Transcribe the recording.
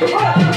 Come on.